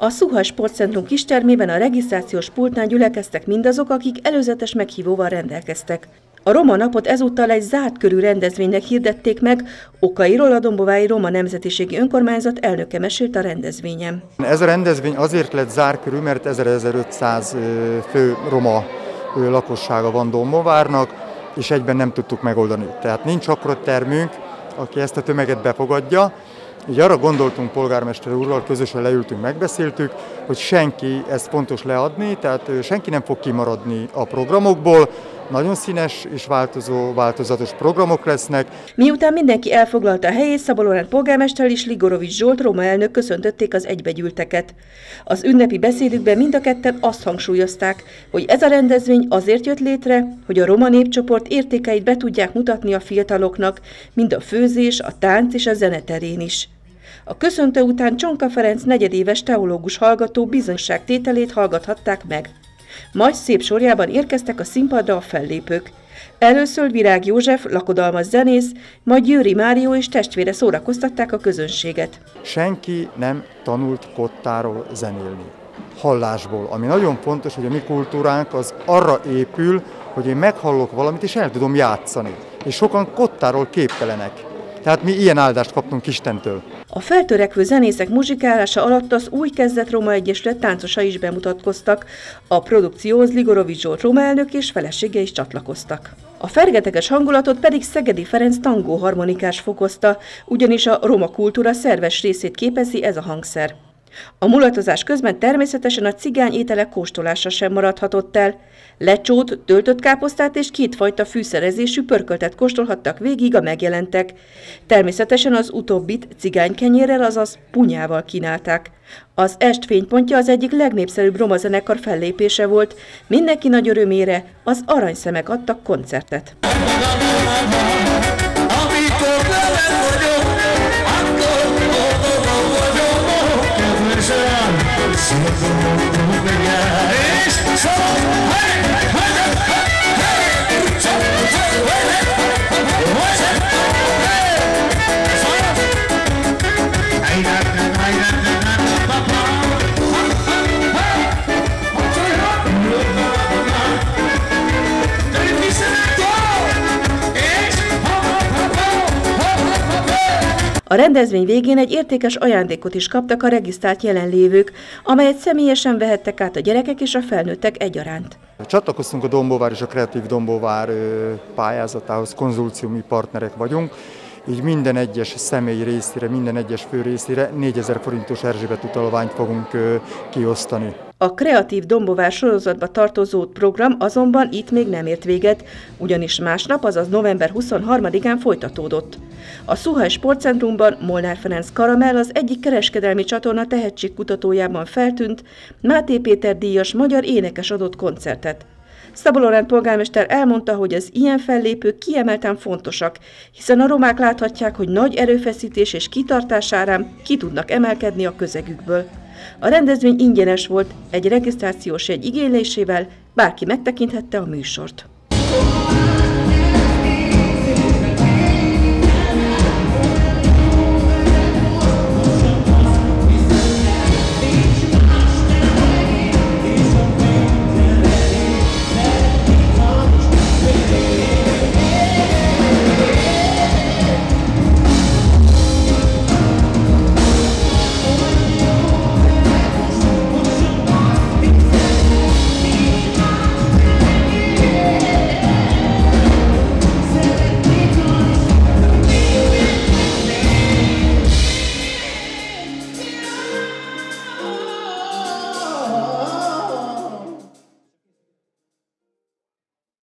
A Szuha Sportcentrum kistermében a regisztrációs pultnál gyülekeztek mindazok, akik előzetes meghívóval rendelkeztek. A Roma napot ezúttal egy zárt körű rendezvénynek hirdették meg, okairól a Dombovái Roma Nemzetiségi Önkormányzat elnöke mesélt a rendezvényen. Ez a rendezvény azért lett zárt körű, mert 1500 fő roma lakossága van Dombovárnak, és egyben nem tudtuk megoldani. Tehát nincs akkor termünk, aki ezt a tömeget befogadja, így arra gondoltunk polgármester úrral, közösen leültünk, megbeszéltük, hogy senki, ez fontos leadni, tehát senki nem fog kimaradni a programokból, nagyon színes és változó, változatos programok lesznek. Miután mindenki elfoglalta a helyét, Szabolorán polgármester és Ligorovics Zsolt Roma elnök köszöntötték az egybegyűlteket. Az ünnepi beszédükben mind a ketten azt hangsúlyozták, hogy ez a rendezvény azért jött létre, hogy a roma népcsoport értékeit be tudják mutatni a fiataloknak, mind a főzés, a tánc és a zeneterén is. A köszöntő után Csonka Ferenc negyedéves teológus hallgató bizonyságtételét hallgathatták meg. Majd szép sorjában érkeztek a színpadra a fellépők. Először Virág József, lakodalmas zenész, majd Győri Márió és testvére szórakoztatták a közönséget. Senki nem tanult kottáról zenélni. Hallásból, ami nagyon fontos, hogy a mi kultúránk az arra épül, hogy én meghallok valamit és el tudom játszani. És sokan kottáról képtelenek. Tehát mi ilyen áldást kaptunk Istentől. A feltörekvő zenészek muzsikálása alatt az új kezdet Roma Egyesület táncosa is bemutatkoztak. A produkcióhoz Ligorovics Zsolt Roma elnök és felesége is csatlakoztak. A fergeteges hangulatot pedig Szegedi Ferenc tangó harmonikás fokozta, ugyanis a roma kultúra szerves részét képezi ez a hangszer. A mulatozás közben természetesen a cigány ételek kóstolása sem maradhatott el. Lecsót, töltött káposztát és kétfajta fűszerezésű pörköltet kóstolhattak végig a megjelentek. Természetesen az utóbbit cigánykenyérrel, azaz punyával kínálták. Az est fénypontja az egyik legnépszerűbb roma zenekar fellépése volt. Mindenki nagy örömére az aranyszemek adtak koncertet. somos un mundo real. A rendezvény végén egy értékes ajándékot is kaptak a regisztrált jelenlévők, amelyet személyesen vehettek át a gyerekek és a felnőttek egyaránt. Csatlakoztunk a Dombóvár és a Kreatív Dombóvár pályázatához, konzulciumi partnerek vagyunk, így minden egyes személy részére, minden egyes fő részére 4000 forintos Erzsébet utalványt fogunk kiosztani. A kreatív Dombovár sorozatba tartozó program azonban itt még nem ért véget, ugyanis másnap, azaz november 23-án folytatódott. A Szuhaj Sportcentrumban Molnár Ferenc Karamell az egyik kereskedelmi csatorna tehetségkutatójában feltűnt, Máté Péter díjas magyar énekes adott koncertet. Szabolorán polgármester elmondta, hogy az ilyen fellépők kiemelten fontosak, hiszen a romák láthatják, hogy nagy erőfeszítés és kitartás árán ki tudnak emelkedni a közegükből. A rendezvény ingyenes volt, egy regisztrációs egy igénylésével bárki megtekinthette a műsort.